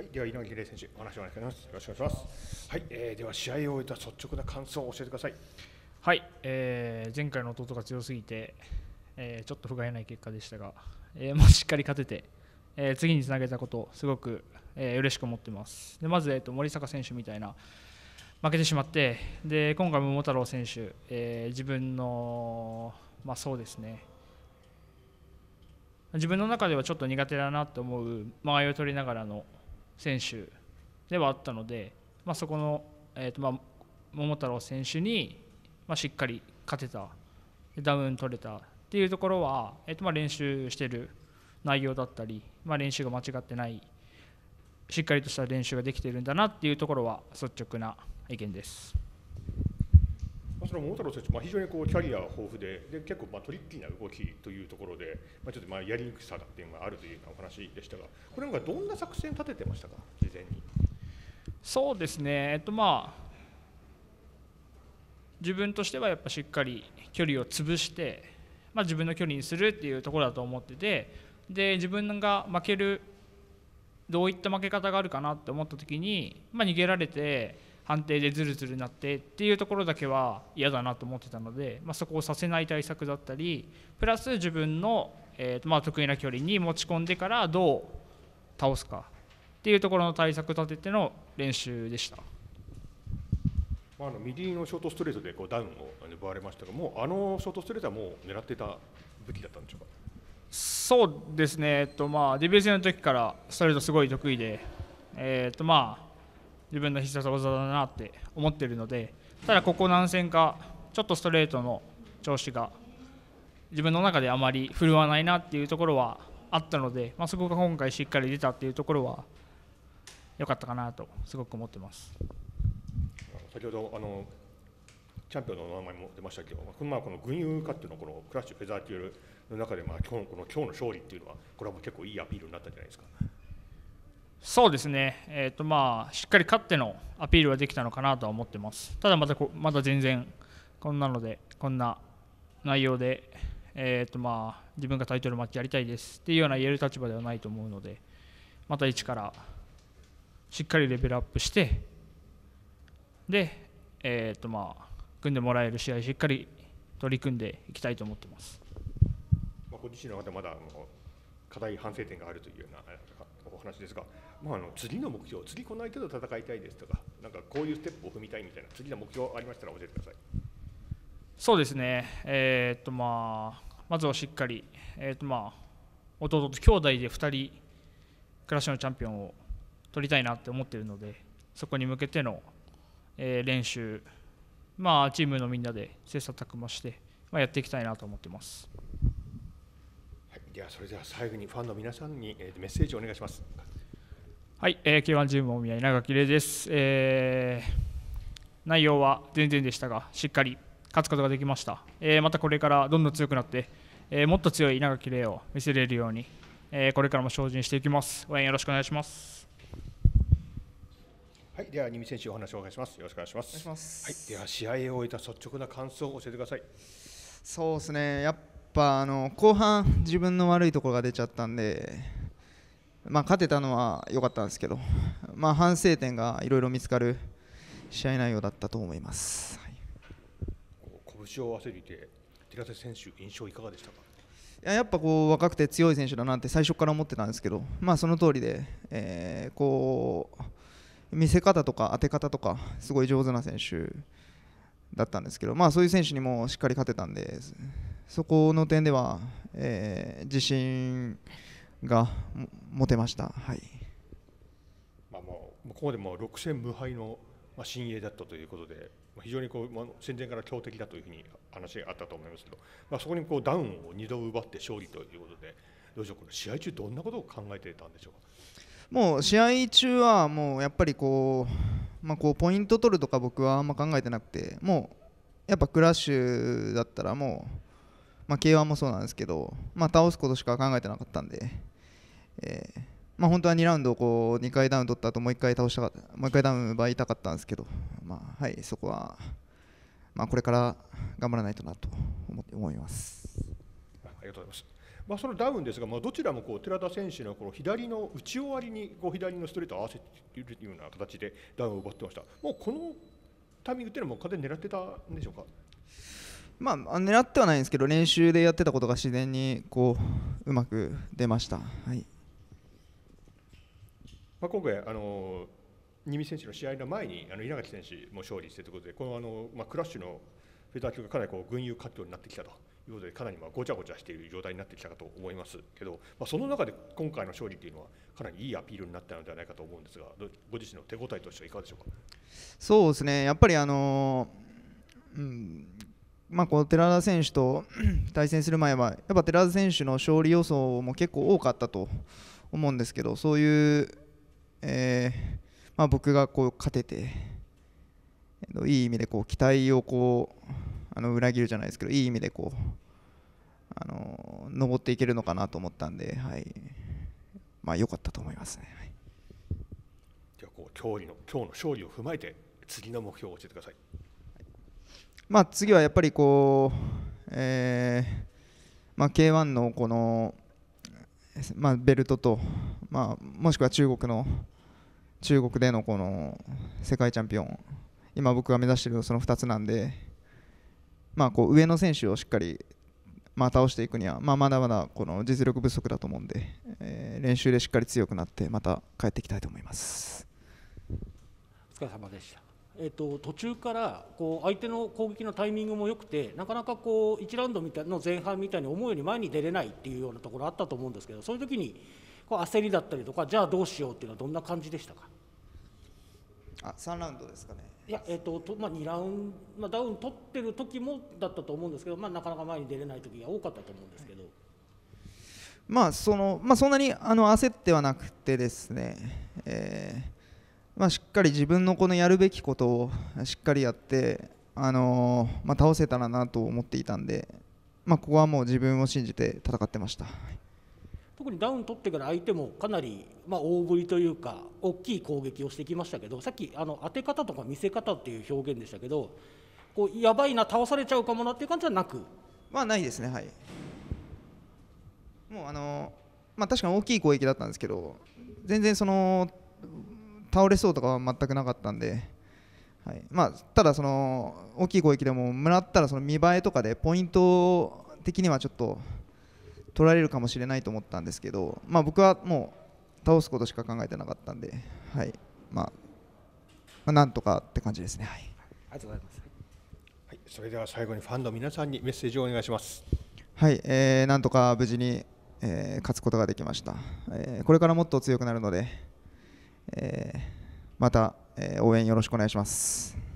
はい、では稲垣玲選手、お話をお願いします。よろしくお願いします。はい、えー、では試合を終えた率直な感想を教えてください。はい、えー前回の弟が強すぎて、えーちょっと不甲斐ない結果でしたが、えーもうしっかり勝てて、えー次につなげたこと、すごく、えー嬉しく思ってます。でまず、えー、と森坂選手みたいな、負けてしまって、で今回、桃太郎選手、えー自分の、まあ、そうですね、自分の中ではちょっと苦手だなと思う間合いを取りながらの選手ではあったので、まあ、そこの、えーとまあ、桃太郎選手に、まあ、しっかり勝てたダウン取れたっていうところは、えーとまあ、練習してる内容だったり、まあ、練習が間違ってないしっかりとした練習ができてるんだなっていうところは率直な意見です。まあ、その桃太郎選手、まあ、非常にこうキャリア豊富で、で結構まあトリッキーな動きというところで、まあ、ちょっとまあやりにくさっていうのがあるというようなお話でしたが、これなんかどんな作戦立ててましたか、事前に。そうですね、えっとまあ、自分としてはやっぱしっかり距離を潰して、まあ、自分の距離にするっていうところだと思っててで自分が負けるどういった負け方があるかなって思った時に、まあ、逃げられて判定でずるずるなってっていうところだけは嫌だなと思ってたので、まあ、そこをさせない対策だったりプラス自分の、えーとまあ、得意な距離に持ち込んでからどう倒すかっていうところの対策立てての練習でした。まあ、あの右のショートストレートでこうダウンを奪われましたが、もうあのショートストレートはもう狙ってた武器だったんでしょうか？そうですね、えっとまあ、デビュー戦の時からストレートすごい得意で、えっとまあ、自分の必殺技だなって思ってるので、ただここ何戦か、ちょっとストレートの調子が自分の中であまり振るわないなっていうところはあったので、まあ、そこが今回しっかり出たっていうところは良かったかなとすごく思ってます。先ほどあのチャンピオンの名前も出ましたけど、まあこの群雄化っていうのこのクラッシュフェザー級の中でまあ今日のこの今日の勝利っていうのはこれはもう結構いいアピールになったんじゃないですか。そうですね、えーとまあ、しっかり勝ってのアピールはできたのかなとは思ってます。ただまだこまだ全然こんなので、こんな内容で、えーとまあ、自分がタイトルマッチやりたいですっていうような言える立場ではないと思うので、また一からしっかりレベルアップして、で、えーとまあ、組んでもらえる試合、しっかり取り組んでいきたいと思ってます。まあご自身の中でまだあの課題反省点があるというようなお話ですが、まああの次の目標、次この相手と戦いたいですとか、なんかこういうステップを踏みたいみたいな次の目標ありましたら教えてください。そうですね、えーっとまあ、まずはしっかり、えーっとまあ、弟と兄弟で2人、クラッシュのチャンピオンを取りたいなって思ってるので、そこに向けての、えー練習、まあ、チームのみんなで切磋琢磨して、まあ、やっていきたいなと思ってます。はい、ではそれでは最後にファンの皆さんに、えーメッセージをお願いします。はい、えー、K1 チーム大宮稲垣玲です、えー内容は全然でしたが、しっかり勝つことができました。えーまたこれからどんどん強くなって、えーもっと強い稲垣玲を見せれるように、えーこれからも精進していきます。応援よろしくお願いします。はい、では新見選手お話をお願いします。よろしくお願いします。お願いしますはい、では試合を終えた率直な感想を教えてください。そうですね、やっぱあの後半、自分の悪いところが出ちゃったんで、まあ、勝てたのは良かったんですけど、まあ、反省点がいろいろ見つかる試合内容だったと思います。はい拳を合わせていて、寺田選手、印象いかがでしたか？いややっぱこう若くて強い選手だなって最初から思ってたんですけど、まあ、その通りで、えーこう見せ方とか当て方とかすごい上手な選手だったんですけど、まあ、そういう選手にもしっかり勝てたんでそこの点では、えー自信がも持てました。はいまあ、もうここまでもう6戦無敗の、まあ、新鋭だったということで、まあ、非常にこう、まあ、戦前から強敵だというふうに話があったと思いますけど、まあ、そこにこうダウンを2度奪って勝利ということで、どうでしょう、この試合中、どんなことを考えていたんでしょうか？もう試合中はもうやっぱりこう、まあ、こうポイント取るとか僕はあんま考えてなくてもうやっぱクラッシュだったらもう、まあ、K1 もそうなんですけど、まあ、倒すことしか考えてなかったんで、えーまあ、本当は2ラウンドこう2回ダウン取った後もう1回倒したかったもう1回ダウン奪いたかったんですけど、まあはい、そこは、まあ、これから頑張らないとなと思って思います。ありがとうございます。まあ、そのダウンですが、まあ、どちらもこう寺田選手のこの左の内終わりにこう左のストレートを合わせているような形でダウンを奪ってました。もうこのタイミングっていうのはもう完全に狙ってたんでしょうか？まあ狙ってはないんですけど練習でやってたことが自然にこううまく出ました。はい。まあ、今回あの新見選手の試合の前にあの稲垣選手も勝利してということでこのあの、まあ、クラッシュのフェザー級がかなりこう群雄割拠になってきたということでかなりまあごちゃごちゃしている状態になってきたかと思いますけど、まあ、その中で今回の勝利というのはかなりいいアピールになったのではないかと思うんですがご自身の手応えとしてはいかがでしょうか？そうですね。やっぱりあのうんまあ、この寺田選手と 対戦する前はやっぱ寺田選手の勝利予想も結構多かったと思うんですけどそういう、えーまあ、僕がこう勝てていい意味でこう期待をこうあの裏切るじゃないですけどいい意味でこうあの登っていけるのかなと思ったんで、はいまあ、良かったと思いますね。はい、じゃこう今日の今日の勝利を踏まえて次の目標を教えてください。まあ、次はやっぱりこう、えーまあ、K1 のこの、まあ、ベルトと、まあ、もしくは中国の中国でのこの世界チャンピオン今僕が目指しているその2つなんで、まあ、こう上の選手をしっかり、まあ、倒していくには、まあ、まだまだこの実力不足だと思うんで、えー、練習でしっかり強くなってまた帰っていきたいと思いますお疲れ様でした。えーと、途中からこう相手の攻撃のタイミングも良くてなかなかこう1ラウンドみたいの前半みたいに思うように前に出れないっていうようなところあったと思うんですけどそういう時にこう焦りだったりとかじゃあどうしようっていうのはどんな感じでしたか？あ3ラウンドですかね。いや、えーととまあ、2ラウンド、まあ、ダウン取ってる時もだったと思うんですけど、まあ、なかなか前に出れない時が多かったと思うんですけど。まあそのまあ、そんなにあの焦ってはなくてですね、えーまあ、しっかり自分のこのやるべきことをしっかりやって、あのー、まあ、倒せたらなと思っていたんで、まあ、ここはもう自分を信じて戦ってました。特にダウン取ってから相手もかなり、まあ、大振りというか大きい攻撃をしてきましたけどさっきあの当て方とか見せ方っていう表現でしたけどこうやばいな倒されちゃうかもなっていう感じはなく？まあないですねはい。もうあのまあ確かに大きい攻撃だったんですけど全然その倒れそうとかは全くなかったんで、はいまあ、ただその大きい攻撃でももらったらその見栄えとかでポイント的にはちょっと取られるかもしれないと思ったんですけど、まあ、僕はもう倒すことしか考えてなかったんで、はいまあ、まあ、なんとかって感じですね。はい、ありがとうございます。はい、それでは最後にファンの皆さんにメッセージをお願いします。はい、えー、なんとか無事に、えー、勝つことができました、えー、これからもっと強くなるので、えー、また、え、応援よろしくお願いします。